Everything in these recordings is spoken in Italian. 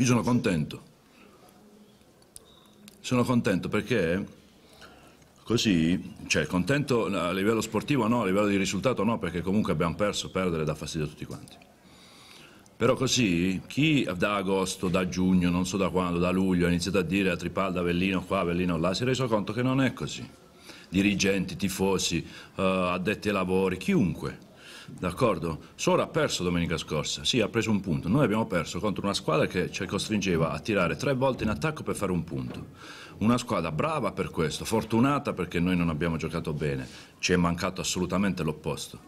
Io sono contento. Sono contento perché così, cioè contento a livello sportivo no, a livello di risultato no, perché comunque abbiamo perso, perdere dà fastidio a tutti quanti. Però così chi da agosto, da giugno, non so da quando, da luglio ha iniziato a dire a Tripalda, Avellino qua, Avellino là, si è reso conto che non è così. Dirigenti, tifosi, uh, addetti ai lavori, chiunque. D'accordo? Sora ha perso domenica scorsa, sì, ha preso un punto. Noi abbiamo perso contro una squadra che ci costringeva a tirare tre volte in attacco per fare un punto. Una squadra brava per questo, fortunata perché noi non abbiamo giocato bene, ci è mancato assolutamente l'opposto.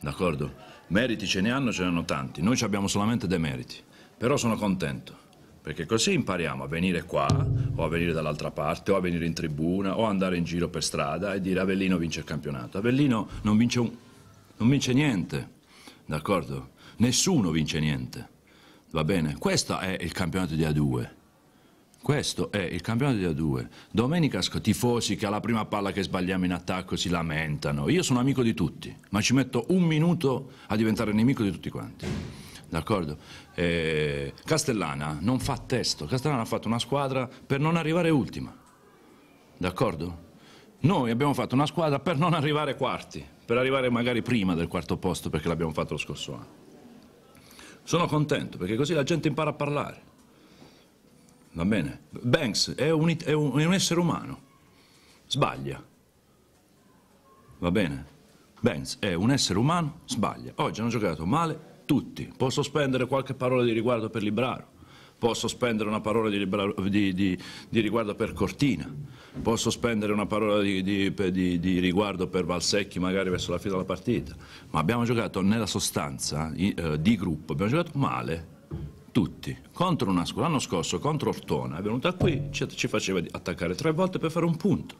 D'accordo? Meriti ce ne hanno, ce ne hanno tanti, noi abbiamo solamente dei meriti, però sono contento, perché così impariamo a venire qua, o a venire dall'altra parte, o a venire in tribuna, o andare in giro per strada e dire Avellino vince il campionato. Avellino non vince, un, non vince niente, d'accordo? Nessuno vince niente, va bene? Questo è il campionato di A2. Questo è il campionato di A2. Domenica tifosi che alla prima palla che sbagliamo in attacco si lamentano. Io sono amico di tutti, ma ci metto un minuto a diventare nemico di tutti quanti. D'accordo? Eh, Castellana non fa testo. Castellana ha fatto una squadra per non arrivare ultima. D'accordo? Noi abbiamo fatto una squadra per non arrivare quarti, per arrivare magari prima del quarto posto perché l'abbiamo fatto lo scorso anno. Sono contento perché così la gente impara a parlare va bene? Banks è un, è un, è un essere umano, sbaglia, va bene? Banks è un essere umano, sbaglia. Oggi hanno giocato male tutti. Posso spendere qualche parola di riguardo per Libraro, posso spendere una parola di, di, di, di riguardo per Cortina, posso spendere una parola di, riguardo per Valsecchi magari verso la fine della partita, ma abbiamo giocato nella sostanza eh, di gruppo, abbiamo giocato male tutti, contro una scuola. L'anno scorso contro Ortona è venuta qui, ci, ci faceva attaccare tre volte per fare un punto.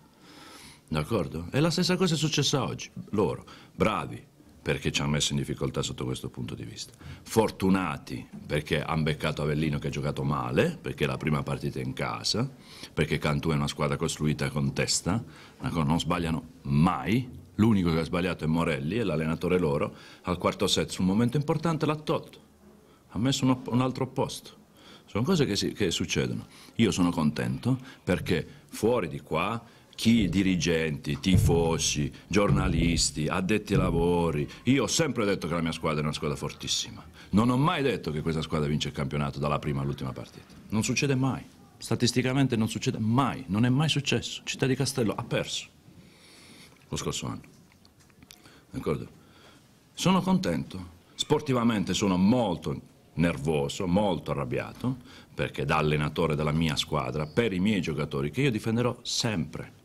D'accordo? E la stessa cosa è successa oggi. Loro, bravi, perché ci hanno messo in difficoltà sotto questo punto di vista. Fortunati perché hanno beccato Avellino che ha giocato male, perché la prima partita è in casa, perché Cantù è una squadra costruita con testa, non sbagliano mai. L'unico che ha sbagliato è Morelli, è l'allenatore loro. Al quarto set, su un momento importante, l'ha tolto ha messo un, un altro posto. Sono cose che, si, che succedono. Io sono contento perché fuori di qua chi dirigenti, tifosi, giornalisti, addetti ai lavori. Io ho sempre detto che la mia squadra è una squadra fortissima. Non ho mai detto che questa squadra vince il campionato dalla prima all'ultima partita. Non succede mai. Statisticamente non succede mai. Non è mai successo. Città di Castello ha perso lo scorso anno. D'accordo? Sono contento. Sportivamente sono molto nervoso, molto arrabbiato, perché da allenatore della mia squadra, per i miei giocatori, che io difenderò sempre,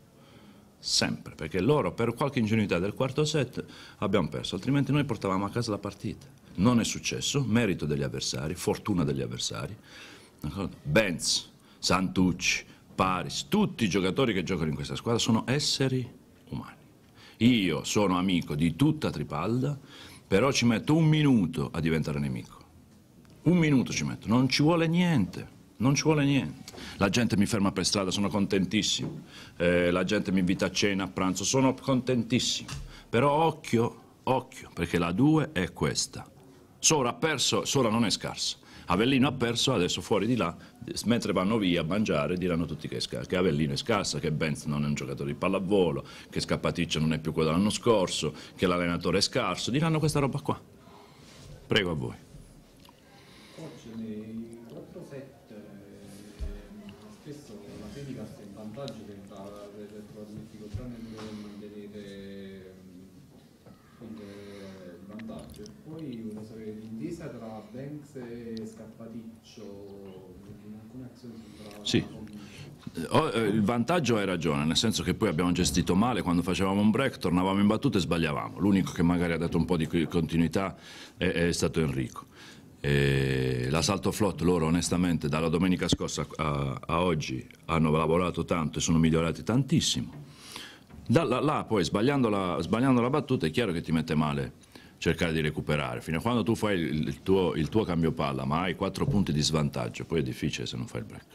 sempre, perché loro per qualche ingenuità del quarto set abbiamo perso, altrimenti noi portavamo a casa la partita. Non è successo, merito degli avversari, fortuna degli avversari. Benz, Santucci, Paris, tutti i giocatori che giocano in questa squadra sono esseri umani. Io sono amico di tutta Tripalda, però ci metto un minuto a diventare nemico. Un minuto ci metto, non ci vuole niente, non ci vuole niente. La gente mi ferma per strada, sono contentissimo. Eh, la gente mi invita a cena, a pranzo, sono contentissimo. Però occhio, occhio, perché la 2 è questa. Sora ha perso, Sora non è scarsa. Avellino ha perso, adesso fuori di là, mentre vanno via a mangiare, diranno tutti che, che Avellino è scarsa, che Benz non è un giocatore di pallavolo, che Scappaticcio non è più quello dell'anno scorso, che l'allenatore è scarso, diranno questa roba qua. Prego a voi. Vantaggio tenta per trovare difficoltà nel mantenere quindi, il vantaggio poi una sorta di intesa tra Banks e Scappaticcio in alcune azioni sembrava sì. Eh, il vantaggio hai ragione, nel senso che poi abbiamo gestito male, quando facevamo un break tornavamo in battuta e sbagliavamo. L'unico che magari ha dato un po' di continuità è, è stato Enrico. La Salto Flot loro onestamente dalla domenica scorsa a, a, oggi hanno lavorato tanto e sono migliorati tantissimo. Da là, là poi sbagliando la, sbagliando la, battuta è chiaro che ti mette male cercare di recuperare. Fino a quando tu fai il, il, tuo, il tuo, cambio palla ma hai quattro punti di svantaggio, poi è difficile se non fai il break.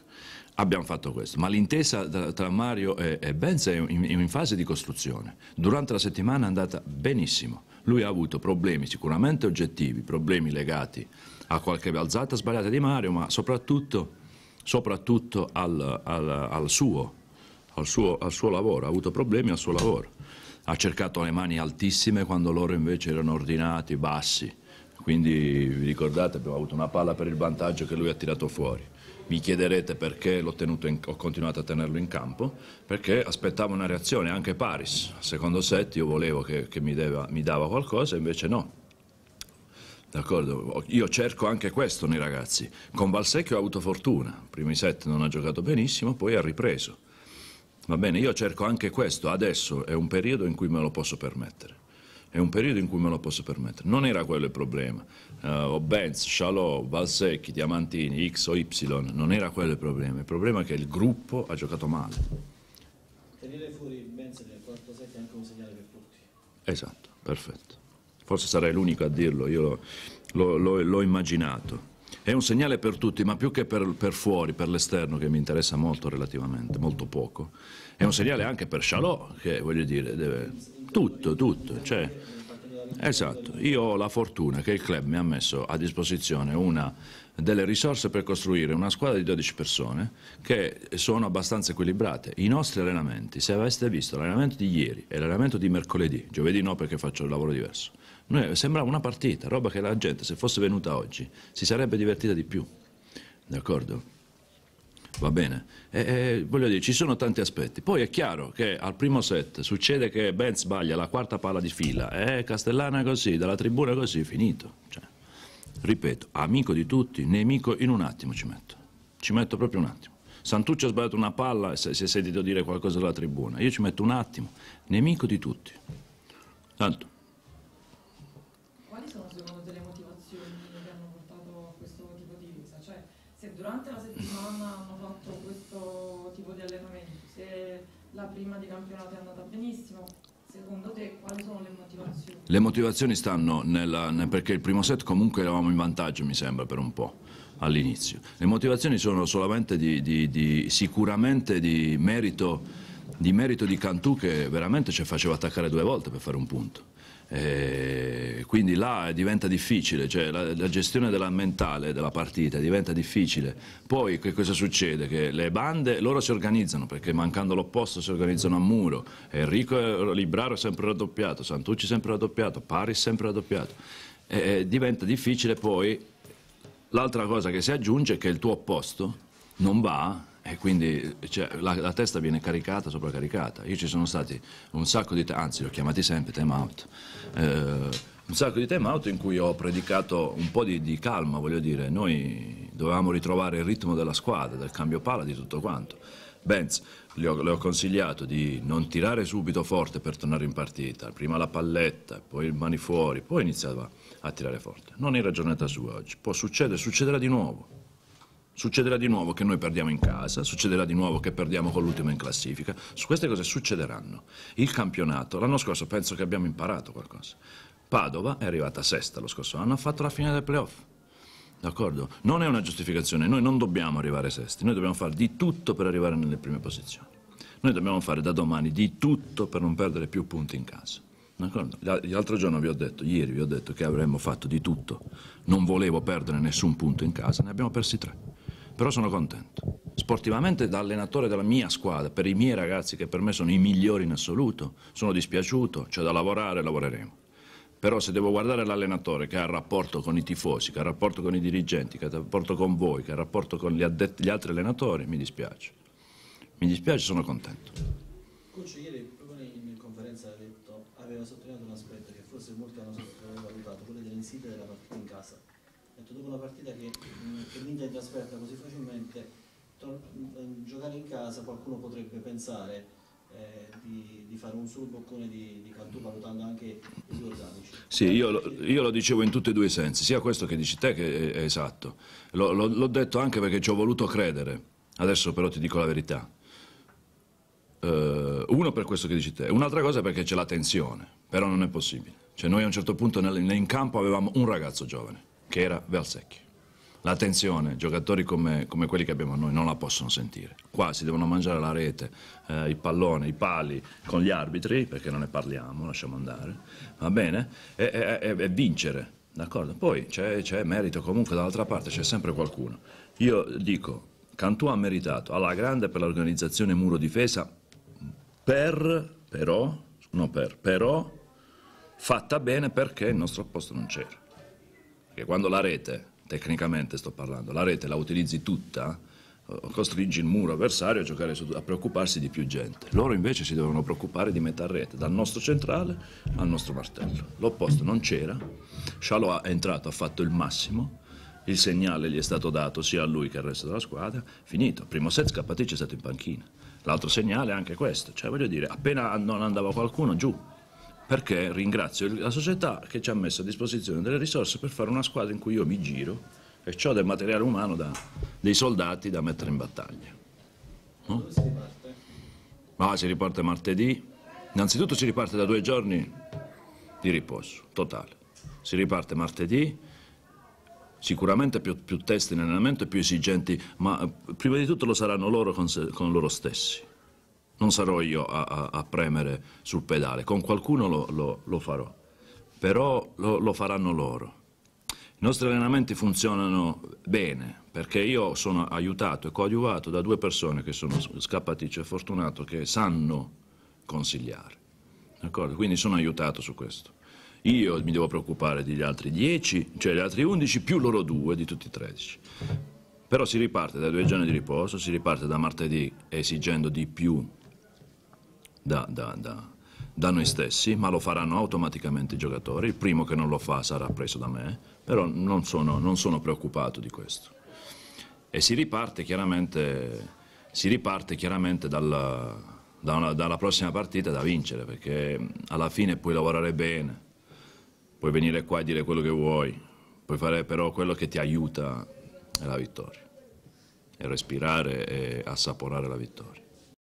Abbiamo fatto questo, ma l'intesa tra Mario e, e Benz è in fase di costruzione. Durante la settimana è andata benissimo. Lui ha avuto problemi sicuramente oggettivi, problemi legati a qualche alzata sbagliata di Mario, ma soprattutto, soprattutto al, al, al, suo, al, suo, al suo lavoro, ha avuto problemi al suo lavoro. Ha cercato le mani altissime quando loro invece erano ordinati, bassi. Quindi vi ricordate, abbiamo avuto una palla per il vantaggio che lui ha tirato fuori. Mi chiederete perché in, ho continuato a tenerlo in campo, perché aspettavo una reazione, anche Paris. Secondo set io volevo che, che mi, deva, mi dava qualcosa, invece no. D'accordo? Io cerco anche questo nei ragazzi. Con Valsecchio ho avuto fortuna, primi set non ha giocato benissimo, poi ha ripreso. Va bene, io cerco anche questo, adesso è un periodo in cui me lo posso permettere. È un periodo in cui me lo posso permettere. Non era quello il problema. Uh, Benz, Chalot, Valsecchi, Diamantini, X o Y, non era quello il problema. Il problema è che il gruppo ha giocato male. Tenere fuori Benz nel quarto set è anche un segnale per tutti. Esatto, perfetto forse sarei l'unico a dirlo, io l'ho immaginato. È un segnale per tutti, ma più che per, per fuori, per l'esterno, che mi interessa molto relativamente, molto poco. È un segnale anche per Chalot, che voglio dire, deve... tutto, tutto. Cioè, esatto, io ho la fortuna che il club mi ha messo a disposizione una delle risorse per costruire una squadra di 12 persone che sono abbastanza equilibrate. I nostri allenamenti, se aveste visto l'allenamento di ieri e l'allenamento di mercoledì, giovedì no perché faccio il lavoro diverso, noi, sembrava una partita, roba che la gente se fosse venuta oggi si sarebbe divertita di più. D'accordo? Va bene? E, e, voglio dire, ci sono tanti aspetti. Poi è chiaro che al primo set succede che Ben sbaglia la quarta palla di fila, e Castellana così, dalla tribuna così, finito. Cioè, ripeto, amico di tutti, nemico in un attimo ci metto. Ci metto proprio un attimo. Santucci ha sbagliato una palla e si è sentito dire qualcosa dalla tribuna. Io ci metto un attimo. Nemico di tutti. Tanto. Quali sono secondo te le motivazioni che hanno portato a questo tipo di resa? Cioè, se durante la prima di campionato è andata benissimo, Secondo te quali sono le motivazioni? Le motivazioni stanno nel, perché il primo set comunque eravamo in vantaggio mi sembra per un po' all'inizio. Le motivazioni sono solamente di, di, di sicuramente di merito, di merito di Cantù che veramente ci faceva attaccare due volte per fare un punto. Eh, quindi là diventa difficile, cioè la, la, gestione della mentale della partita diventa difficile. Poi che cosa succede? Che le bande loro si organizzano perché mancando l'opposto si organizzano a muro. Enrico Libraro è sempre raddoppiato, Santucci sempre raddoppiato, Paris sempre raddoppiato. Eh, diventa difficile poi l'altra cosa che si aggiunge è che il tuo opposto non va e quindi cioè, la, la, testa viene caricata, sopracaricata. Io ci sono stati un sacco di, anzi li ho chiamati sempre time out, eh, un sacco di time out in cui ho predicato un po' di, di, calma, voglio dire, noi dovevamo ritrovare il ritmo della squadra, del cambio pala, di tutto quanto. Benz, le ho, le ho consigliato di non tirare subito forte per tornare in partita, prima la palletta, poi il mani fuori, poi iniziava a tirare forte. Non era giornata sua oggi, può succedere, succederà di nuovo. Succederà di nuovo che noi perdiamo in casa, succederà di nuovo che perdiamo con l'ultimo in classifica, su queste cose succederanno. Il campionato, l'anno scorso penso che abbiamo imparato qualcosa. Padova è arrivata sesta lo scorso anno, ha fatto la fine del playoff. D'accordo? Non è una giustificazione, noi non dobbiamo arrivare sesti, noi dobbiamo fare di tutto per arrivare nelle prime posizioni. Noi dobbiamo fare da domani di tutto per non perdere più punti in casa. L'altro giorno vi ho detto, ieri vi ho detto che avremmo fatto di tutto. Non volevo perdere nessun punto in casa, ne abbiamo persi tre però sono contento. Sportivamente da allenatore della mia squadra, per i miei ragazzi che per me sono i migliori in assoluto, sono dispiaciuto, c'è da lavorare, lavoreremo. Però se devo guardare l'allenatore che ha rapporto con i tifosi, che ha rapporto con i dirigenti, che ha rapporto con voi, che ha rapporto con gli, addetti, gli altri allenatori, mi dispiace. Mi dispiace, sono contento. Coach, ieri proprio in conferenza ha detto, aveva sottolineato un aspetto che forse molti hanno sottovalutato, quello dell'insidia della partita in casa detto, dopo una partita che, che vinta in trasferta così facilmente, mm, giocare in casa qualcuno potrebbe pensare eh, di, di, fare un solo boccone di, di Cantù valutando anche i due organici. Sì, io lo, io lo, dicevo in tutti e due i sensi, sia questo che dici te che è, è esatto. L'ho detto anche perché ci ho voluto credere, adesso però ti dico la verità. Uh, uno per questo che dici te, un'altra cosa perché c'è la tensione, però non è possibile. Cioè noi a un certo punto nel, in campo avevamo un ragazzo giovane che era Versecchi. La tensione, giocatori come, come, quelli che abbiamo noi non la possono sentire. Qua si devono mangiare la rete, eh, il pallone, i pali con gli arbitri, perché non ne parliamo, lasciamo andare, va bene? E, e, e, e vincere. D'accordo? Poi c'è, c'è merito comunque dall'altra parte, c'è sempre qualcuno. Io dico, Cantù ha meritato alla grande per l'organizzazione muro difesa, per, però, no per, però, fatta bene perché il nostro posto non c'era. Perché quando la rete, tecnicamente sto parlando, la rete la utilizzi tutta, eh, costringi il muro avversario a, giocare su, a preoccuparsi di più gente. Loro invece si devono preoccupare di metà rete, dal nostro centrale al nostro martello. L'opposto non c'era, Scialo è entrato, ha fatto il massimo, il segnale gli è stato dato sia a lui che al resto della squadra, finito. Primo set Scappaticci è stato in panchina. L'altro segnale è anche questo, cioè voglio dire, appena non andava qualcuno giù, perché ringrazio la società che ci ha messo a disposizione delle risorse per fare una squadra in cui io mi giro e ho del materiale umano, da, dei soldati da mettere in battaglia. No? Dove si riparte? Ah, si riparte martedì. Innanzitutto si riparte da due giorni di riposo, totale. Si riparte martedì, sicuramente più, più test in allenamento e più esigenti, ma prima di tutto lo saranno loro con, se, con loro stessi. Non sarò io a, a, a, premere sul pedale, con qualcuno lo, lo, lo farò, però lo, lo faranno loro. I nostri allenamenti funzionano bene perché io sono aiutato e coadiuvato da due persone che sono Scappatice e Fortunato che sanno consigliare. Quindi sono aiutato su questo. Io mi devo preoccupare degli altri 10, cioè gli altri 11 più loro due di tutti i 13. Però si riparte da due giorni di riposo, si riparte da martedì esigendo di più da, da, da, da noi stessi, ma lo faranno automaticamente i giocatori. Il primo che non lo fa sarà preso da me, però non sono, non sono preoccupato di questo. E si riparte chiaramente, si riparte chiaramente dalla, da una, dalla prossima partita da vincere, perché alla fine puoi lavorare bene, puoi venire qua e dire quello che vuoi, puoi fare però quello che ti aiuta è la vittoria, e respirare e assaporare la vittoria.